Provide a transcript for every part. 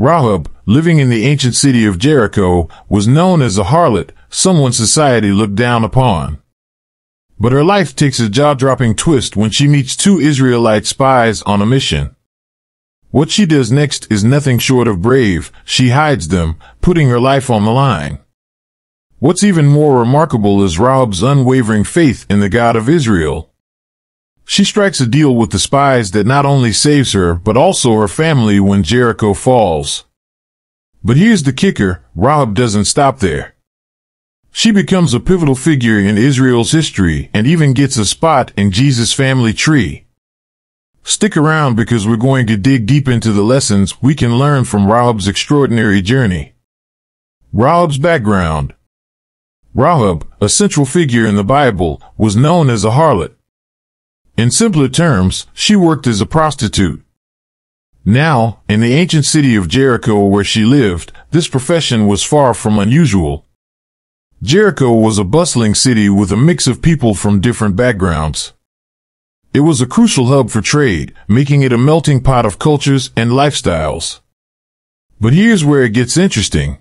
Rahab, living in the ancient city of Jericho, was known as a harlot, someone society looked down upon. But her life takes a jaw-dropping twist when she meets two Israelite spies on a mission. What she does next is nothing short of brave. She hides them, putting her life on the line. What's even more remarkable is Rahab's unwavering faith in the God of Israel. She strikes a deal with the spies that not only saves her, but also her family when Jericho falls. But here's the kicker, Rahab doesn't stop there. She becomes a pivotal figure in Israel's history and even gets a spot in Jesus' family tree. Stick around because we're going to dig deep into the lessons we can learn from Rahab's extraordinary journey. Rahab's background. Rahab, a central figure in the Bible, was known as a harlot. In simpler terms, she worked as a prostitute. Now, in the ancient city of Jericho where she lived, this profession was far from unusual. Jericho was a bustling city with a mix of people from different backgrounds. It was a crucial hub for trade, making it a melting pot of cultures and lifestyles. But here's where it gets interesting.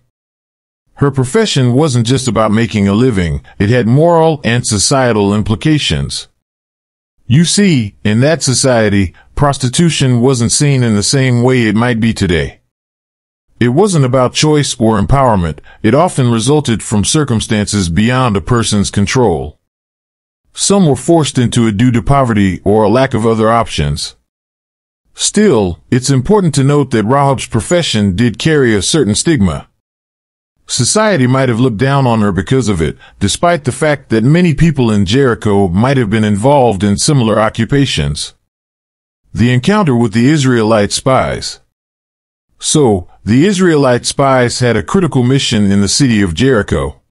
Her profession wasn't just about making a living, it had moral and societal implications. You see, in that society, prostitution wasn't seen in the same way it might be today. It wasn't about choice or empowerment. It often resulted from circumstances beyond a person's control. Some were forced into it due to poverty or a lack of other options. Still, it's important to note that Rahab's profession did carry a certain stigma. Society might have looked down on her because of it, despite the fact that many people in Jericho might have been involved in similar occupations. The encounter with the Israelite spies. So, the Israelite spies had a critical mission in the city of Jericho.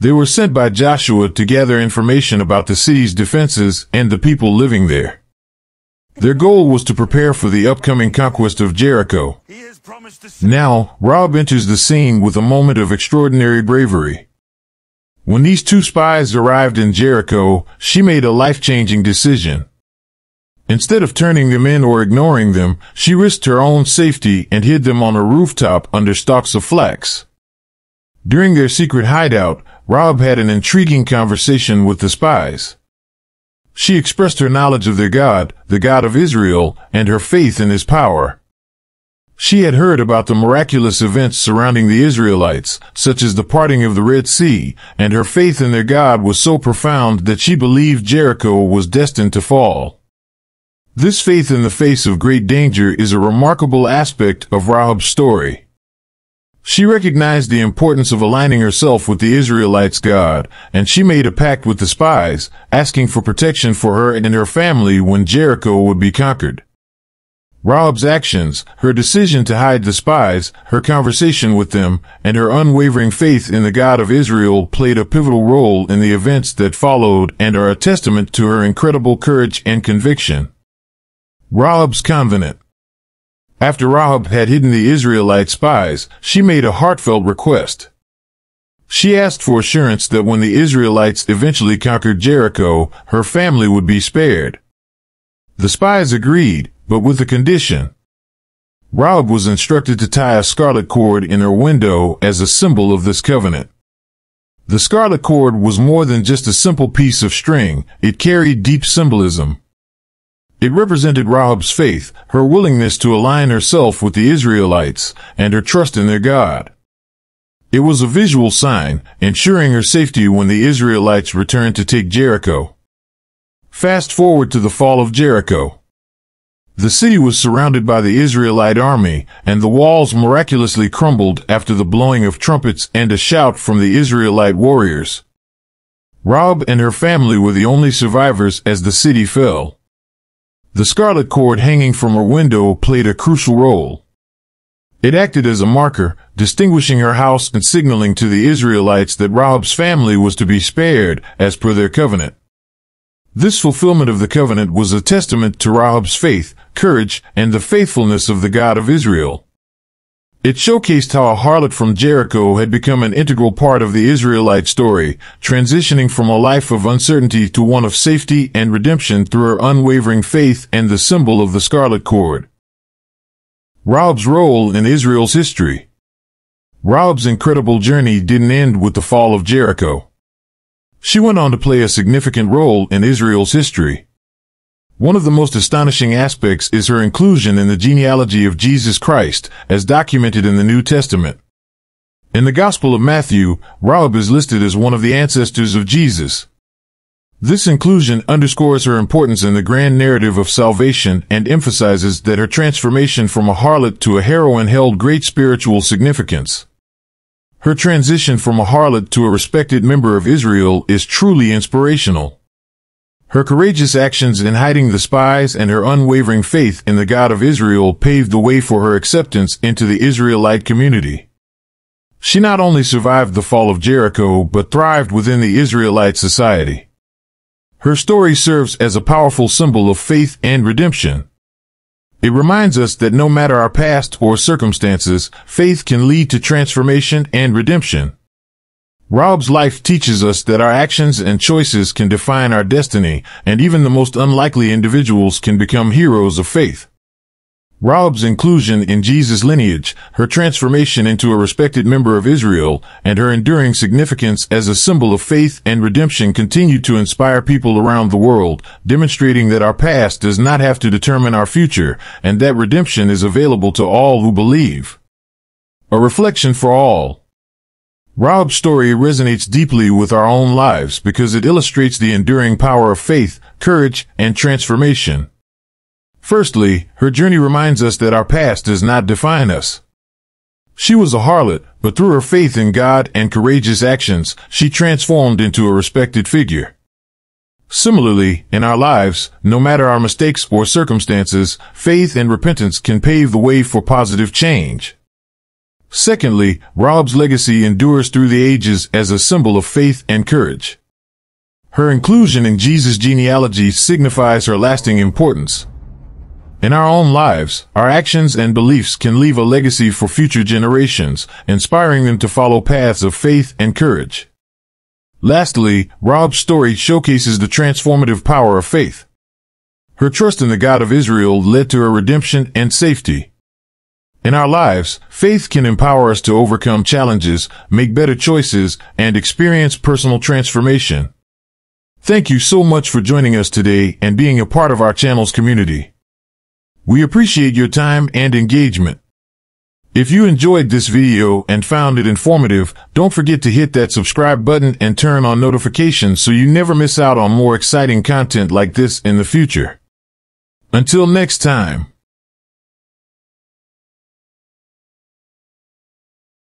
They were sent by Joshua to gather information about the city's defenses and the people living there. Their goal was to prepare for the upcoming conquest of Jericho. Now, Rahab enters the scene with a moment of extraordinary bravery. When these two spies arrived in Jericho, she made a life-changing decision. Instead of turning them in or ignoring them, she risked her own safety and hid them on a rooftop under stalks of flax. During their secret hideout, Rahab had an intriguing conversation with the spies. She expressed her knowledge of their God, the God of Israel, and her faith in his power. She had heard about the miraculous events surrounding the Israelites, such as the parting of the Red Sea, and her faith in their God was so profound that she believed Jericho was destined to fall. This faith in the face of great danger is a remarkable aspect of Rahab's story. She recognized the importance of aligning herself with the Israelites' God, and she made a pact with the spies, asking for protection for her and her family when Jericho would be conquered. Rahab's actions, her decision to hide the spies, her conversation with them, and her unwavering faith in the God of Israel played a pivotal role in the events that followed and are a testament to her incredible courage and conviction. Rahab's covenant. After Rahab had hidden the Israelite spies, she made a heartfelt request. She asked for assurance that when the Israelites eventually conquered Jericho, her family would be spared. The spies agreed, but with a condition. Rahab was instructed to tie a scarlet cord in her window as a symbol of this covenant. The scarlet cord was more than just a simple piece of string, it carried deep symbolism. It represented Rahab's faith, her willingness to align herself with the Israelites, and her trust in their God. It was a visual sign, ensuring her safety when the Israelites returned to take Jericho. Fast forward to the fall of Jericho. The city was surrounded by the Israelite army, and the walls miraculously crumbled after the blowing of trumpets and a shout from the Israelite warriors. Rahab and her family were the only survivors as the city fell. The scarlet cord hanging from her window played a crucial role. It acted as a marker, distinguishing her house and signaling to the Israelites that Rahab's family was to be spared as per their covenant. This fulfillment of the covenant was a testament to Rahab's faith, courage, and the faithfulness of the God of Israel. It showcased how a harlot from Jericho had become an integral part of the Israelite story, transitioning from a life of uncertainty to one of safety and redemption through her unwavering faith and the symbol of the scarlet cord. Rahab's role in Israel's history. Rahab's incredible journey didn't end with the fall of Jericho. She went on to play a significant role in Israel's history. One of the most astonishing aspects is her inclusion in the genealogy of Jesus Christ, as documented in the New Testament. In the Gospel of Matthew, Rahab is listed as one of the ancestors of Jesus. This inclusion underscores her importance in the grand narrative of salvation and emphasizes that her transformation from a harlot to a heroine held great spiritual significance. Her transition from a harlot to a respected member of Israel is truly inspirational. Her courageous actions in hiding the spies and her unwavering faith in the God of Israel paved the way for her acceptance into the Israelite community. She not only survived the fall of Jericho, but thrived within the Israelite society. Her story serves as a powerful symbol of faith and redemption. It reminds us that no matter our past or circumstances, faith can lead to transformation and redemption. Rahab's life teaches us that our actions and choices can define our destiny, and even the most unlikely individuals can become heroes of faith. Rahab's inclusion in Jesus' lineage, her transformation into a respected member of Israel, and her enduring significance as a symbol of faith and redemption continue to inspire people around the world, demonstrating that our past does not have to determine our future, and that redemption is available to all who believe. A reflection for all. Rahab's story resonates deeply with our own lives because it illustrates the enduring power of faith, courage, and transformation. Firstly, her journey reminds us that our past does not define us. She was a harlot, but through her faith in God and courageous actions, she transformed into a respected figure. Similarly, in our lives, no matter our mistakes or circumstances, faith and repentance can pave the way for positive change. Secondly, Rahab's legacy endures through the ages as a symbol of faith and courage. Her inclusion in Jesus' genealogy signifies her lasting importance. In our own lives, our actions and beliefs can leave a legacy for future generations, inspiring them to follow paths of faith and courage. Lastly, Rahab's story showcases the transformative power of faith. Her trust in the God of Israel led to her redemption and safety. In our lives, faith can empower us to overcome challenges, make better choices, and experience personal transformation. Thank you so much for joining us today and being a part of our channel's community. We appreciate your time and engagement. If you enjoyed this video and found it informative, don't forget to hit that subscribe button and turn on notifications so you never miss out on more exciting content like this in the future. Until next time.